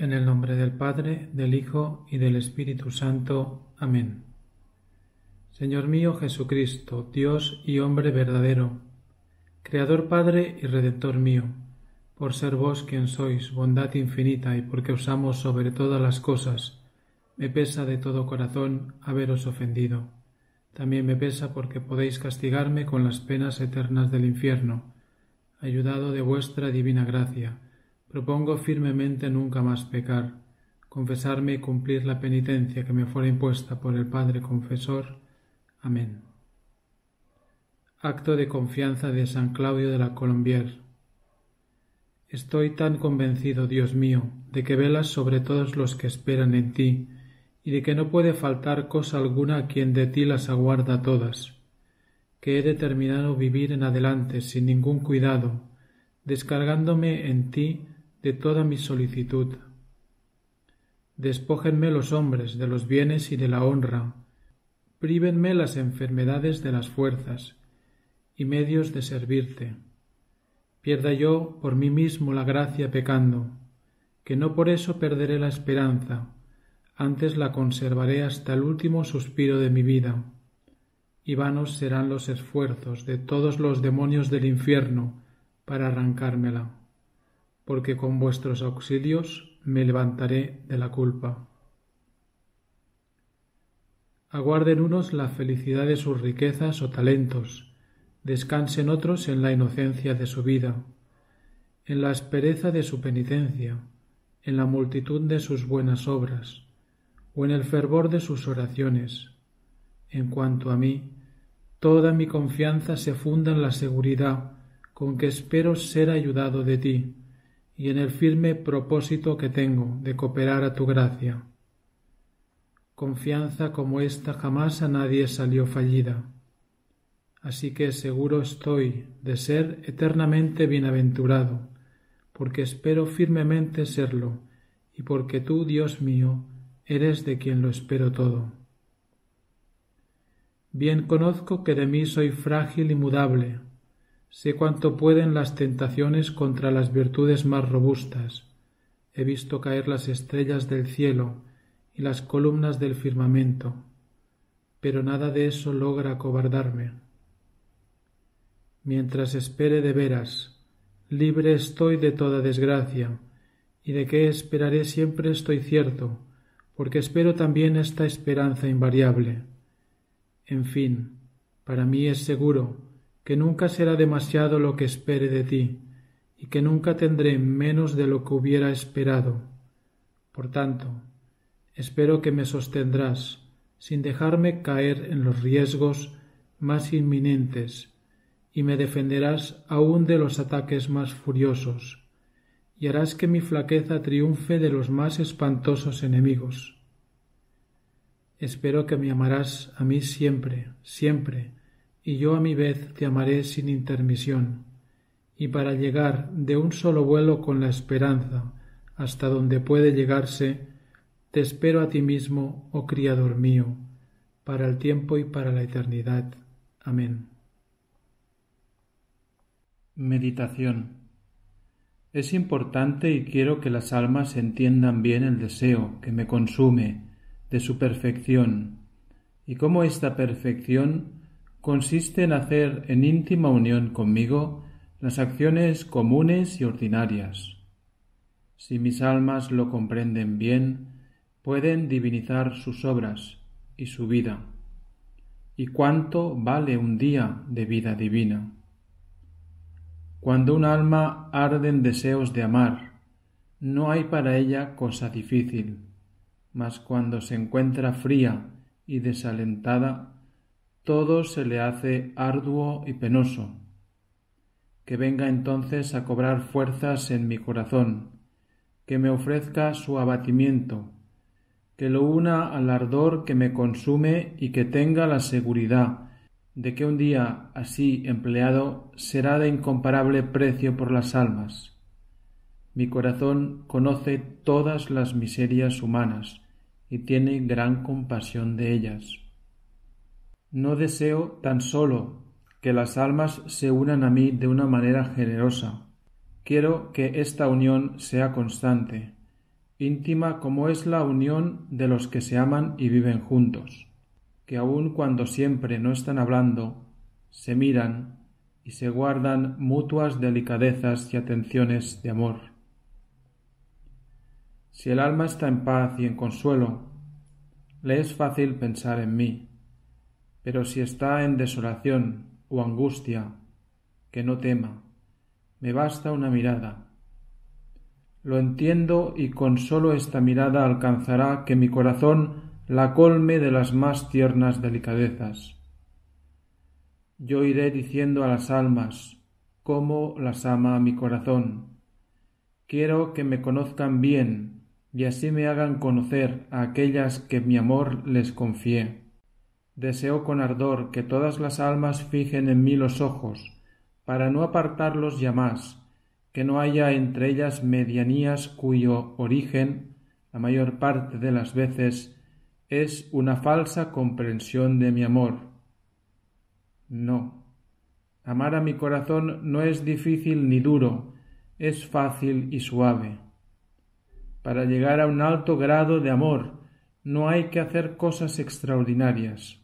En el nombre del Padre, del Hijo y del Espíritu Santo. Amén. Señor mío Jesucristo, Dios y hombre verdadero, Creador Padre y Redentor mío, por ser vos quien sois, bondad infinita y porque os amo sobre todas las cosas, me pesa de todo corazón haberos ofendido. También me pesa porque podéis castigarme con las penas eternas del infierno, ayudado de vuestra divina gracia Propongo firmemente nunca más pecar, confesarme y cumplir la penitencia que me fuera impuesta por el Padre Confesor. Amén. Acto de confianza de San Claudio de la Colombier. Estoy tan convencido, Dios mío, de que velas sobre todos los que esperan en ti, y de que no puede faltar cosa alguna a quien de ti las aguarda todas, que he determinado vivir en adelante sin ningún cuidado, descargándome en ti de toda mi solicitud. Despójenme los hombres de los bienes y de la honra, prívenme las enfermedades de las fuerzas y medios de servirte. Pierda yo por mí mismo la gracia pecando, que no por eso perderé la esperanza, antes la conservaré hasta el último suspiro de mi vida, y vanos serán los esfuerzos de todos los demonios del infierno para arrancármela porque con vuestros auxilios me levantaré de la culpa. Aguarden unos la felicidad de sus riquezas o talentos, descansen otros en la inocencia de su vida, en la aspereza de su penitencia, en la multitud de sus buenas obras, o en el fervor de sus oraciones. En cuanto a mí, toda mi confianza se funda en la seguridad con que espero ser ayudado de ti, y en el firme propósito que tengo de cooperar a tu gracia. Confianza como esta jamás a nadie salió fallida. Así que seguro estoy de ser eternamente bienaventurado, porque espero firmemente serlo, y porque tú, Dios mío, eres de quien lo espero todo. Bien conozco que de mí soy frágil y mudable, Sé cuánto pueden las tentaciones contra las virtudes más robustas. He visto caer las estrellas del cielo y las columnas del firmamento, pero nada de eso logra acobardarme. Mientras espere de veras, libre estoy de toda desgracia, y de qué esperaré siempre estoy cierto, porque espero también esta esperanza invariable. En fin, para mí es seguro que nunca será demasiado lo que espere de ti, y que nunca tendré menos de lo que hubiera esperado. Por tanto, espero que me sostendrás, sin dejarme caer en los riesgos más inminentes, y me defenderás aún de los ataques más furiosos, y harás que mi flaqueza triunfe de los más espantosos enemigos. Espero que me amarás a mí siempre, siempre, y yo a mi vez te amaré sin intermisión, y para llegar de un solo vuelo con la esperanza hasta donde puede llegarse, te espero a ti mismo, oh Criador mío, para el tiempo y para la eternidad. Amén. Meditación Es importante y quiero que las almas entiendan bien el deseo que me consume de su perfección y cómo esta perfección consiste en hacer en íntima unión conmigo las acciones comunes y ordinarias. Si mis almas lo comprenden bien, pueden divinizar sus obras y su vida. ¿Y cuánto vale un día de vida divina? Cuando un alma arde en deseos de amar, no hay para ella cosa difícil, mas cuando se encuentra fría y desalentada, todo se le hace arduo y penoso. Que venga entonces a cobrar fuerzas en mi corazón, que me ofrezca su abatimiento, que lo una al ardor que me consume y que tenga la seguridad de que un día así empleado será de incomparable precio por las almas. Mi corazón conoce todas las miserias humanas y tiene gran compasión de ellas. No deseo tan solo que las almas se unan a mí de una manera generosa. Quiero que esta unión sea constante, íntima como es la unión de los que se aman y viven juntos, que aun cuando siempre no están hablando, se miran y se guardan mutuas delicadezas y atenciones de amor. Si el alma está en paz y en consuelo, le es fácil pensar en mí, pero si está en desolación o angustia, que no tema, me basta una mirada. Lo entiendo y con sólo esta mirada alcanzará que mi corazón la colme de las más tiernas delicadezas. Yo iré diciendo a las almas cómo las ama mi corazón. Quiero que me conozcan bien y así me hagan conocer a aquellas que mi amor les confié. Deseo con ardor que todas las almas fijen en mí los ojos, para no apartarlos ya más, que no haya entre ellas medianías cuyo origen, la mayor parte de las veces, es una falsa comprensión de mi amor. No. Amar a mi corazón no es difícil ni duro, es fácil y suave. Para llegar a un alto grado de amor no hay que hacer cosas extraordinarias.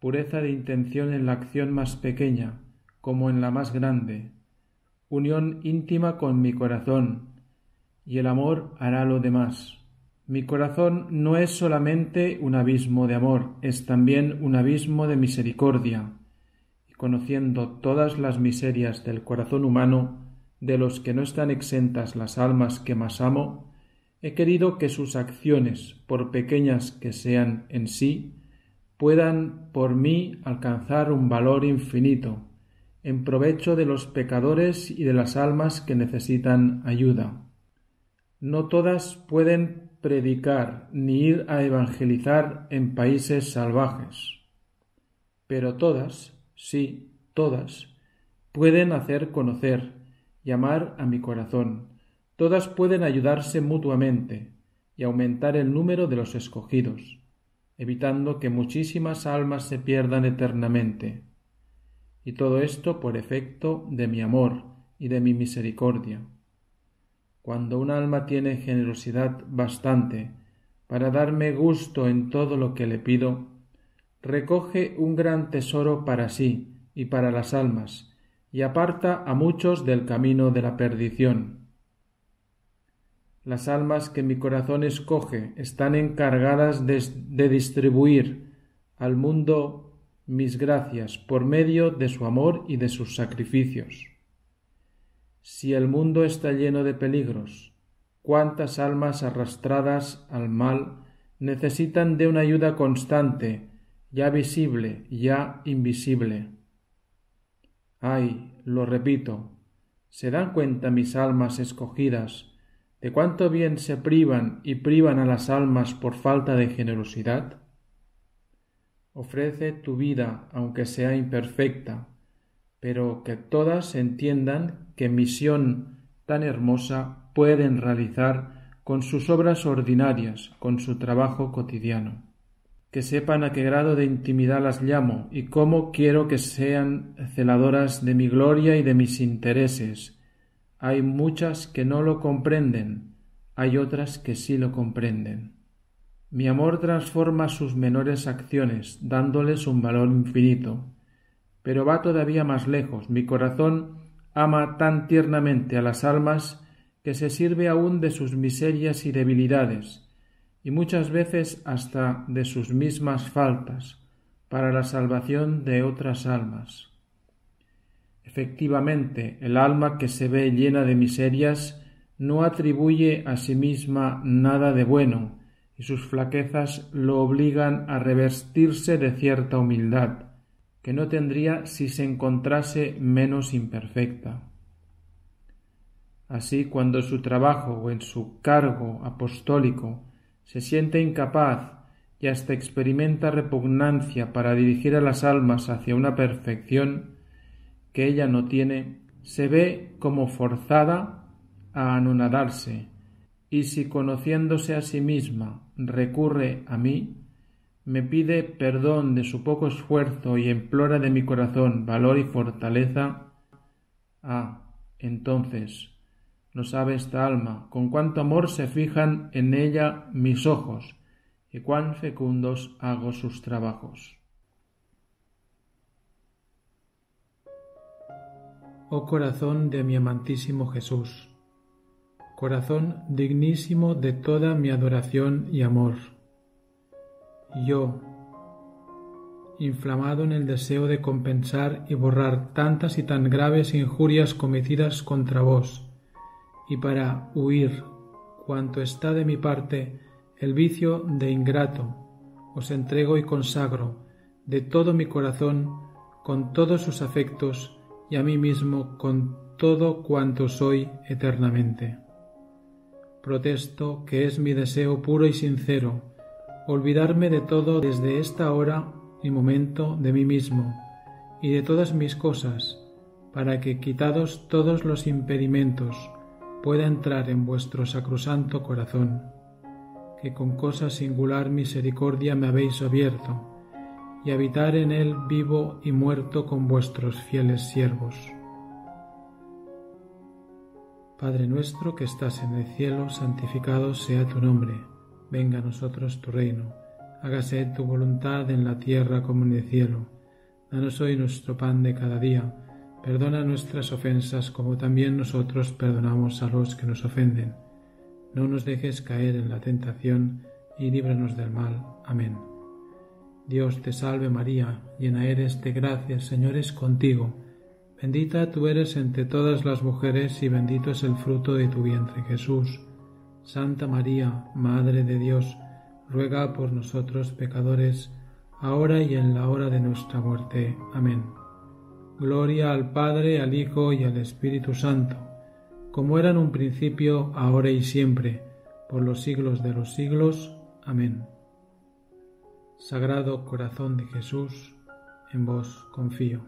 Pureza de intención en la acción más pequeña, como en la más grande, unión íntima con mi corazón, y el amor hará lo demás. Mi corazón no es solamente un abismo de amor, es también un abismo de misericordia, y conociendo todas las miserias del corazón humano, de los que no están exentas las almas que más amo, he querido que sus acciones, por pequeñas que sean en sí, puedan por mí alcanzar un valor infinito, en provecho de los pecadores y de las almas que necesitan ayuda. No todas pueden predicar ni ir a evangelizar en países salvajes, pero todas, sí, todas, pueden hacer conocer, llamar a mi corazón, todas pueden ayudarse mutuamente y aumentar el número de los escogidos, evitando que muchísimas almas se pierdan eternamente y todo esto por efecto de mi amor y de mi misericordia. Cuando un alma tiene generosidad bastante para darme gusto en todo lo que le pido, recoge un gran tesoro para sí y para las almas, y aparta a muchos del camino de la perdición. Las almas que mi corazón escoge están encargadas de, distribuir al mundo mis gracias por medio de su amor y de sus sacrificios. Si el mundo está lleno de peligros, cuántas almas arrastradas al mal necesitan de una ayuda constante, ya visible, ya invisible. Ay, lo repito, ¿se dan cuenta mis almas escogidas de cuánto bien se privan y privan a las almas por falta de generosidad? Ofrece tu vida, aunque sea imperfecta, pero que todas entiendan qué misión tan hermosa pueden realizar con sus obras ordinarias, con su trabajo cotidiano. Que sepan a qué grado de intimidad las llamo y cómo quiero que sean celadoras de mi gloria y de mis intereses. Hay muchas que no lo comprenden, hay otras que sí lo comprenden. Mi amor transforma sus menores acciones, dándoles un valor infinito. Pero va todavía más lejos. Mi corazón ama tan tiernamente a las almas que se sirve aún de sus miserias y debilidades, y muchas veces hasta de sus mismas faltas, para la salvación de otras almas. Efectivamente, el alma que se ve llena de miserias no atribuye a sí misma nada de bueno, y sus flaquezas lo obligan a revestirse de cierta humildad, que no tendría si se encontrase menos imperfecta. Así, cuando su trabajo o en su cargo apostólico se siente incapaz y hasta experimenta repugnancia para dirigir a las almas hacia una perfección que ella no tiene, se ve como forzada a anonadarse y si conociéndose a sí misma recurre a mí, me pide perdón de su poco esfuerzo y implora de mi corazón valor y fortaleza, ah, entonces, No sabe esta alma con cuánto amor se fijan en ella mis ojos y cuán fecundos hago sus trabajos. Oh corazón de mi amantísimo Jesús, corazón dignísimo de toda mi adoración y amor. Yo, inflamado en el deseo de compensar y borrar tantas y tan graves injurias cometidas contra vos, y para huir cuanto está de mi parte el vicio de ingrato, os entrego y consagro de todo mi corazón, con todos sus afectos, y a mí mismo con todo cuanto soy eternamente. Protesto que es mi deseo puro y sincero olvidarme de todo desde esta hora y momento de mí mismo y de todas mis cosas, para que quitados todos los impedimentos pueda entrar en vuestro sacrosanto corazón, que con cosa singular misericordia me habéis abierto, y habitar en él vivo y muerto con vuestros fieles siervos. Padre nuestro que estás en el cielo, santificado sea tu nombre, venga a nosotros tu reino hágase tu voluntad en la tierra como en el cielo. Danos hoy nuestro pan de cada día. Perdona nuestras ofensas como también nosotros perdonamos a los que nos ofenden. No nos dejes caer en la tentación y líbranos del mal. Amén. Dios te salve María, llena eres de gracia, el Señor es contigo. Bendita tú eres entre todas las mujeres y bendito es el fruto de tu vientre Jesús. Santa María, Madre de Dios, ruega por nosotros pecadores, ahora y en la hora de nuestra muerte. Amén. Gloria al Padre, al Hijo y al Espíritu Santo, como era en un principio, ahora y siempre, por los siglos de los siglos. Amén. Sagrado Corazón de Jesús, en vos confío.